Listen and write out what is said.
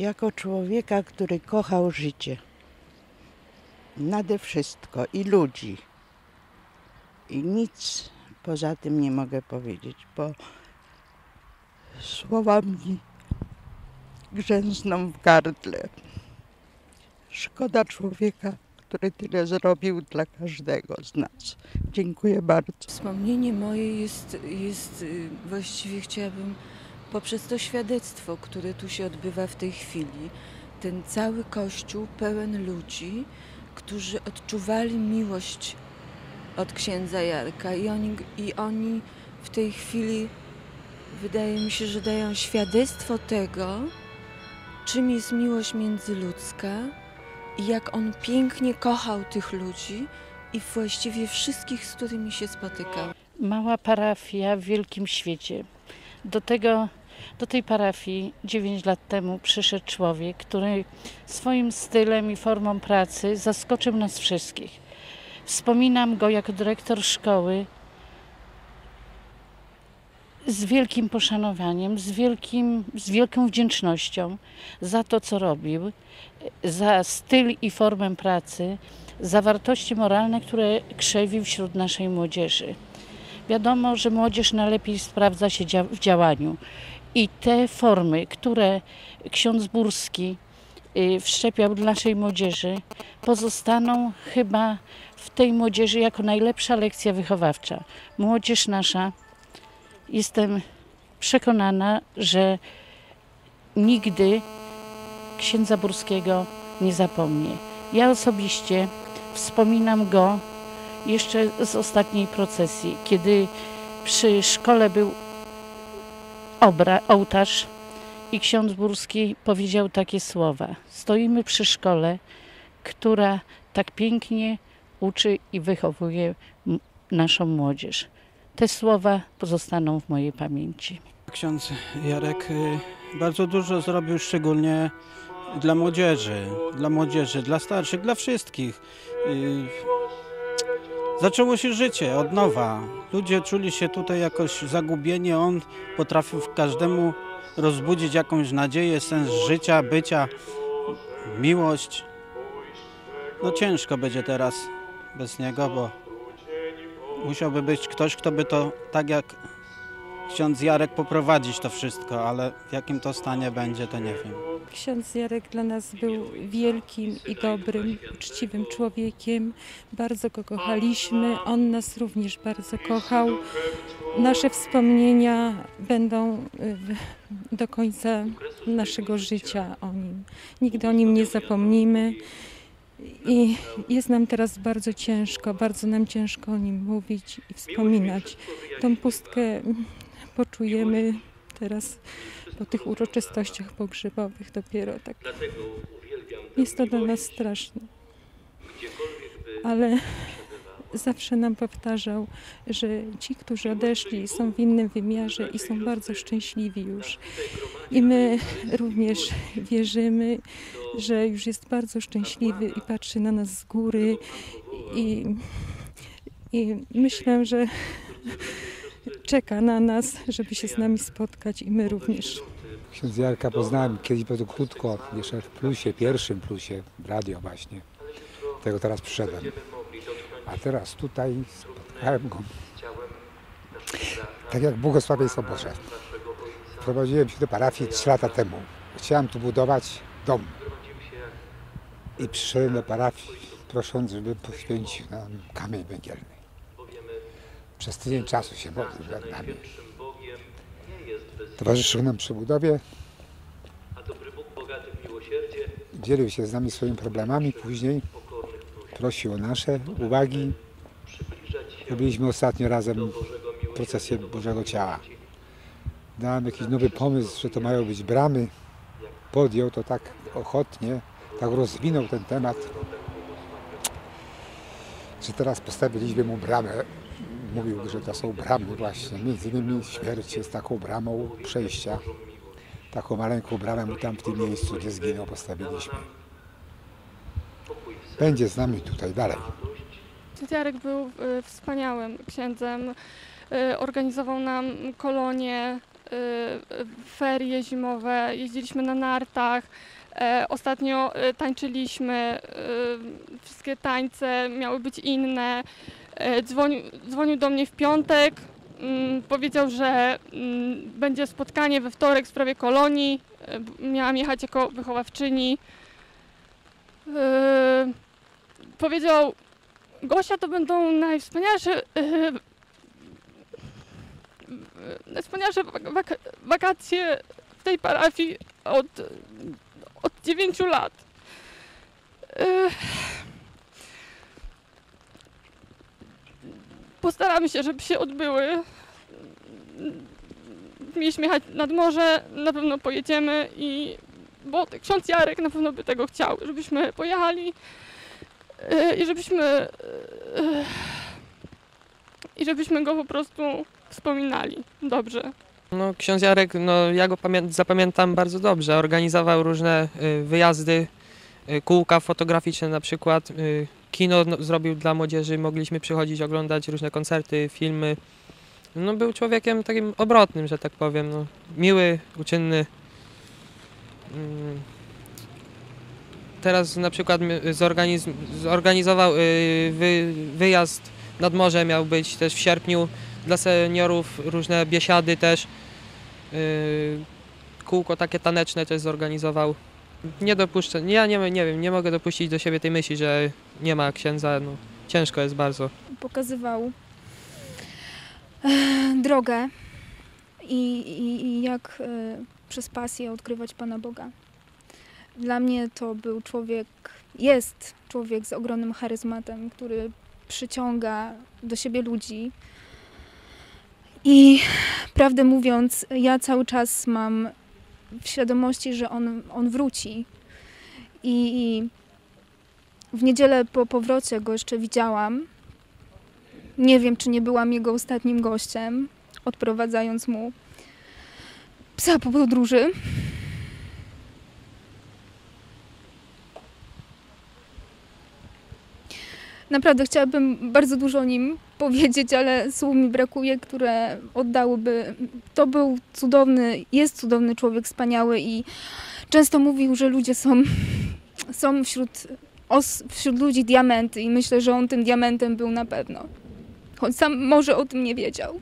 jako człowieka, który kochał życie. Nade wszystko i ludzi. I nic poza tym nie mogę powiedzieć, bo słowa mi grzęzną w gardle. Szkoda człowieka, który tyle zrobił dla każdego z nas. Dziękuję bardzo. Wspomnienie moje jest, jest y, właściwie chciałabym poprzez to świadectwo, które tu się odbywa w tej chwili, ten cały kościół pełen ludzi, którzy odczuwali miłość od księdza Jarka i oni, i oni w tej chwili wydaje mi się, że dają świadectwo tego, czym jest miłość międzyludzka i jak on pięknie kochał tych ludzi i właściwie wszystkich, z którymi się spotykał. Mała parafia w wielkim świecie. Do, tego, do tej parafii 9 lat temu przyszedł człowiek, który swoim stylem i formą pracy zaskoczył nas wszystkich. Wspominam go jako dyrektor szkoły z wielkim poszanowaniem, z, wielkim, z wielką wdzięcznością za to, co robił, za styl i formę pracy, za wartości moralne, które krzewił wśród naszej młodzieży. Wiadomo, że młodzież najlepiej sprawdza się w działaniu i te formy, które ksiądz Burski y, wszczepiał dla naszej młodzieży, pozostaną chyba w tej młodzieży jako najlepsza lekcja wychowawcza. Młodzież nasza, jestem przekonana, że nigdy księdza Burskiego nie zapomnie. Ja osobiście wspominam go jeszcze z ostatniej procesji, kiedy przy szkole był obra, ołtarz i ksiądz Burski powiedział takie słowa. Stoimy przy szkole, która tak pięknie uczy i wychowuje naszą młodzież. Te słowa pozostaną w mojej pamięci. Ksiądz Jarek y, bardzo dużo zrobił, szczególnie dla młodzieży, dla młodzieży, dla starszych, dla wszystkich. Zaczęło się życie od nowa. Ludzie czuli się tutaj jakoś zagubieni. On potrafił w każdemu rozbudzić jakąś nadzieję, sens życia, bycia, miłość. No ciężko będzie teraz bez niego, bo musiałby być ktoś, kto by to tak jak ksiądz Jarek poprowadzić to wszystko, ale w jakim to stanie będzie, to nie wiem. Ksiądz Jarek dla nas był wielkim i dobrym, uczciwym człowiekiem. Bardzo go kochaliśmy. On nas również bardzo kochał. Nasze wspomnienia będą y, do końca naszego życia o nim. Nigdy o nim nie zapomnimy. I jest nam teraz bardzo ciężko, bardzo nam ciężko o nim mówić i wspominać. Tą pustkę poczujemy teraz po tych uroczystościach pogrzebowych dopiero tak. Jest to dla nas straszne. Ale zawsze nam powtarzał, że ci, którzy odeszli, są w innym wymiarze i są bardzo szczęśliwi już. I my również wierzymy, że już jest bardzo szczęśliwy i patrzy na nas z góry. I, i myślę, że czeka na nas, żeby się z nami spotkać i my również. Ksiądz Jarka poznałem kiedyś bardzo krótko, jeszcze w plusie, pierwszym plusie, radio właśnie. Tego teraz przyszedłem. A teraz tutaj spotkałem go. Tak jak błogosławieństwo Boże. Wprowadziłem się do parafii 3 lata temu. Chciałem tu budować dom. I przyszedłem do parafii prosząc, żeby poświęcił nam kamień węgielny. Przez tydzień czasu się modlił nad nami. Towarzyszył nam przy budowie. Dzielił się z nami swoimi problemami później. Prosił o nasze uwagi. Robiliśmy ostatnio razem procesję Bożego Ciała. Dałem jakiś nowy pomysł, że to mają być bramy. Podjął to tak ochotnie, tak rozwinął ten temat, że teraz postawiliśmy mu bramę. Mówił, że to są bramy właśnie. Między innymi śmierć jest taką bramą przejścia. Taką maleńką bramę mu tam w tym miejscu, gdzie zginął, postawiliśmy. Będzie z nami tutaj dalej. Ksiądz Jarek był e, wspaniałym księdzem. E, Organizował nam kolonie, ferie zimowe, jeździliśmy na nartach. E, Ostatnio e, tańczyliśmy, e, wszystkie tańce miały być inne. E, Dzwonił, dzwonił do mnie w piątek, mm, powiedział, że mm, będzie spotkanie we wtorek w sprawie kolonii. E, Miałam jechać jako wychowawczyni. E, Powiedział, Gosia to będą najwspanialsze, najwspanialsze wak- wak- wakacje w tej parafii od, od 9 lat. Postaramy się, żeby się odbyły. Mieliśmy jechać nad morze, na pewno pojedziemy i bo ksiądz Jarek na pewno by tego chciał, żebyśmy pojechali e, i żebyśmy e, i żebyśmy go po prostu wspominali dobrze. No, ksiądz Jarek, no, ja go pamię- zapamiętam bardzo dobrze. Organizował różne y, wyjazdy, y, kółka fotograficzne na przykład. Y, kino no, zrobił dla młodzieży, mogliśmy przychodzić, oglądać różne koncerty, filmy. No, był człowiekiem takim obrotnym, że tak powiem. No, miły, uczynny. Mm. Teraz na przykład zorganiz- zorganizował y, wy- wyjazd nad morze, miał być też w sierpniu dla seniorów, różne biesiady też. Yy, kółko takie taneczne też zorganizował. Nie dopuszczę, ja nie, nie wiem, nie mogę dopuścić do siebie tej myśli, że nie ma księdza, no, ciężko jest bardzo. pokazywał e, drogę i, i, i jak e, przez pasję odkrywać Pana Boga. Dla mnie to był człowiek, jest człowiek z ogromnym charyzmatem, który przyciąga do siebie ludzi. I prawdę mówiąc, ja cały czas mam w świadomości, że on, on wróci. I, I w niedzielę po powrocie go jeszcze widziałam. Nie wiem, czy nie byłam jego ostatnim gościem, odprowadzając mu psa po podróży. Naprawdę chciałabym bardzo dużo o nim powiedzieć, ale słów mi brakuje, które oddałyby. To był cudowny, jest cudowny człowiek, wspaniały i często mówił, że ludzie są, są wśród, wśród ludzi diamenty i myślę, że on tym diamentem był na pewno choć sam może o tym nie wiedział.